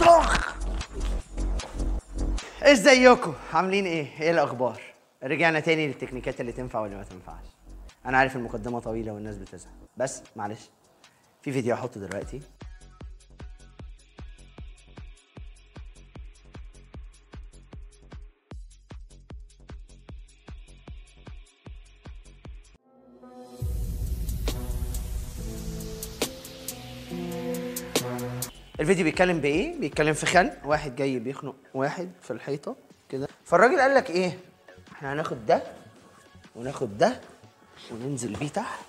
طخ ازيكم؟ عاملين إيه؟ إيه الأخبار؟ رجعنا تاني للتكنيكات اللي تنفع واللي ما تنفعش. أنا عارف المقدمة طويلة والناس بتزهق. بس معلش في فيديو هحطه دلوقتي. الفيديو بيتكلم بإيه؟ بيتكلم في خنق واحد جاي بيخنق واحد في الحيطة كده. فالراجل قال لك إيه؟ إحنا هناخد ده وناخد ده وننزل بيه تحت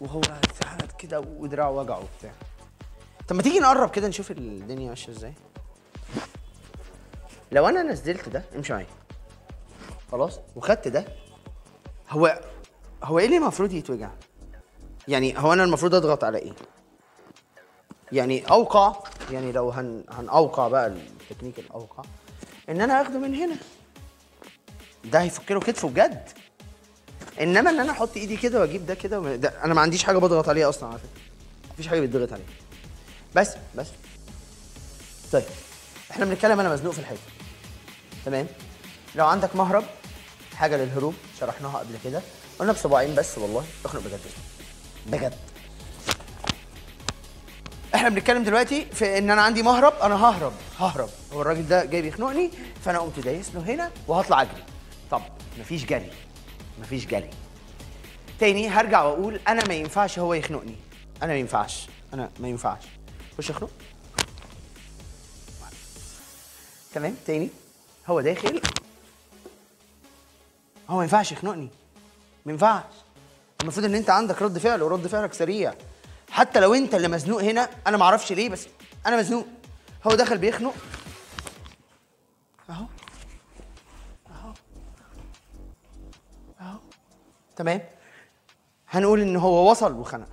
وهو قاعد كده ودراعه وجعه وبتاع. طب ما تيجي نقرب كده نشوف الدنيا ماشية إزاي؟ لو أنا نزلت ده امشي معايا. خلاص؟ وخدت ده هو هو إيه اللي المفروض يتوجع؟ يعني هو أنا المفروض أضغط على إيه؟ يعني أوقع يعني لو هن هنوقع بقى التكنيك الأوقع إن أنا آخده من هنا. ده هيفك له كتفه بجد. إنما إن أنا أحط إيدي كده وأجيب ده كده أنا ما عنديش حاجة بضغط عليها أصلا على فكرة. مفيش حاجة بيتضغط عليها. بس بس. طيب إحنا بنتكلم أنا مزنوق في الحيطة. تمام؟ لو عندك مهرب حاجة للهروب شرحناها قبل كده. قلنا بصباعين بس والله. اخنق بجد. بجد. إحنا بنتكلم دلوقتي في ان أنا عندي مهرب أنا ههرب ههرب. هو الراجل ده جاي بيخنقني فانا قمت دايس له هنا وهطلع اجري. طب مفيش جري مفيش جري. تاني هرجع واقول أنا ما ينفعش هو يخنقني. أنا ما ينفعش أنا ما ينفعش. خش اخنق. تمام تاني. هو داخل. هو ما ينفعش يخنقني. ما ينفعش. المفروض ان انت عندك رد فعل ورد فعلك سريع. حتى لو انت اللي مزنوق هنا أنا ما أعرفش ليه بس أنا مزنوق. هو دخل بيخنق. اهو. اهو. اهو. تمام؟ هنقول ان هو وصل وخنقك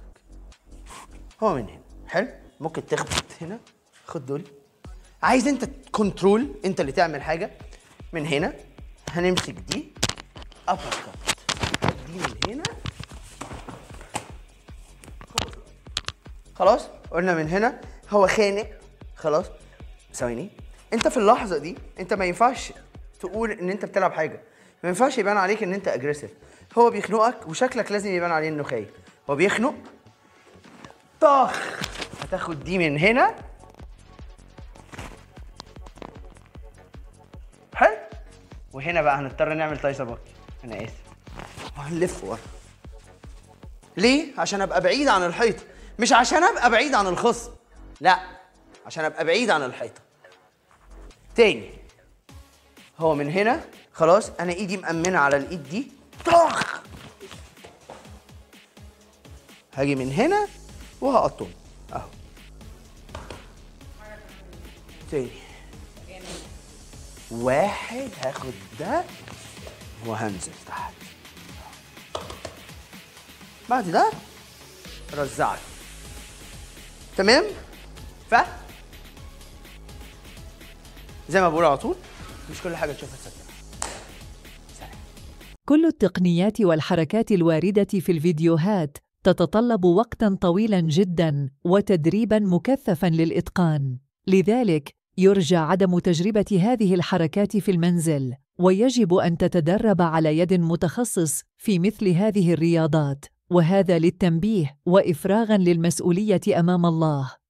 هو من هنا. حلو؟ ممكن تخبط هنا. خد دول. عايز انت control انت اللي تعمل حاجة. من هنا هنمسك دي. ابر دي من هنا. خلاص قلنا من هنا هو خانق خلاص. ثواني انت في اللحظة دي انت ما ينفعش تقول ان انت بتلعب حاجة. ما ينفعش يبان عليك ان انت aggressive هو بيخنقك وشكلك لازم يبان عليه انه خايف هو بيخنق؟ طخ! هتاخد دي من هنا. حلو. وهنا بقى هنضطر نعمل تايسر باك أنا آسف. وهنلف ورا. ليه؟ عشان أبقى بعيد عن الحيطة. مش عشان أبقى بعيد عن الخصم. لا عشان أبقى بعيد عن الحيطة. تاني. هو من هنا خلاص أنا إيدي مأمنة على الإيد دي. طخ هاجي من هنا وهقطم أهو. تاني. واحد هاخد ده وهنزل تحت. بعد ده رزعك تمام؟ ف زي ما بقول على طول مش كل حاجة تشوفها تصدقها كل التقنيات والحركات الواردة في الفيديوهات تتطلب وقتا طويلا جدا وتدريبا مكثفا للإتقان. لذلك يرجى عدم تجربة هذه الحركات في المنزل ويجب أن تتدرب على يد متخصص في مثل هذه الرياضات. وهذا للتنبيه وافراغا للمسؤولية أمام الله.